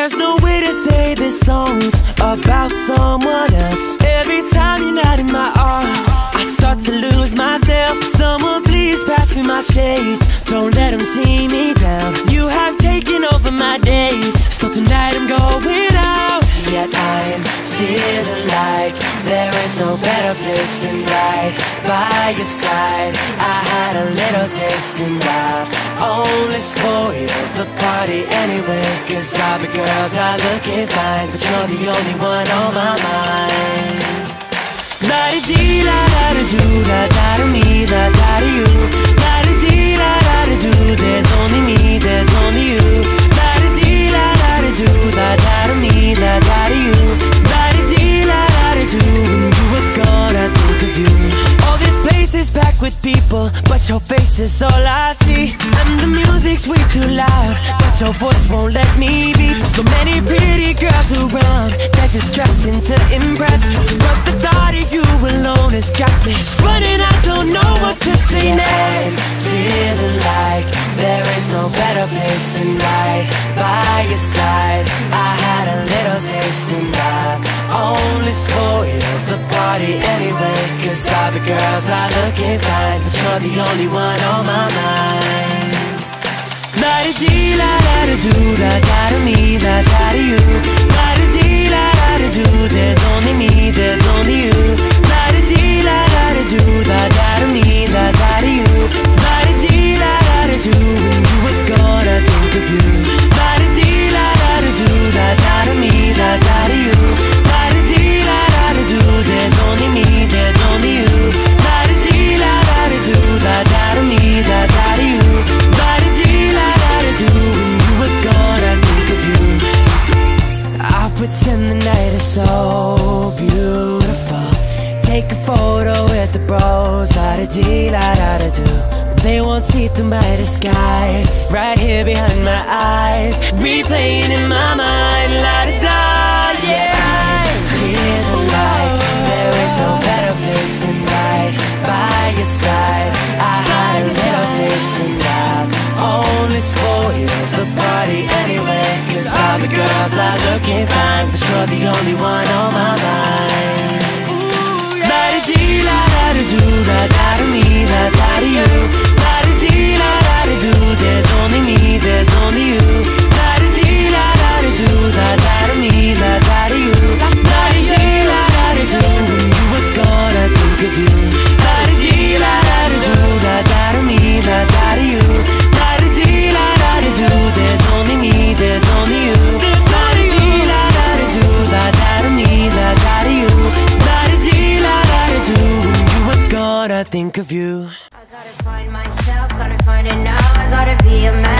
There's no way to say this song's about someone else. Every time you're not in my arms, I start to lose myself. Someone please pass me my shades. Don't let them see me down. You have taken over my days, so tonight I'm going out. Yet I'm feeling like there is no better place than right by your side. I had a little taste and I only spoiled the party anyway. Cause all the girls are looking fine, but you're the only one on my mind. La di dee la with people, but your face is all I see. And the music's way too loud, but your voice won't let me be. So many pretty girls around, they're just dressing to impress. But the thought of you alone has got me running. I don't know what to say next. Feeling like there is no better place than right by your side. I anyway. Cause all the girls are looking fine, but you're the only one on my mind. La di dee la da da do da da da me da da da you. La di dee la da da do. There's Take a photo with the bros, la da dee, la da da do. They won't see through my disguise, right here behind my eyes, replaying in my mind, la da da, yeah. Feeling like there is no better place than right by your side. I had a little taste and I only spoiled the party anyway. Cause all the girls are looking fine, but you're the only one on my mind. La think of you. I gotta find myself, gotta find it now. I gotta be a man.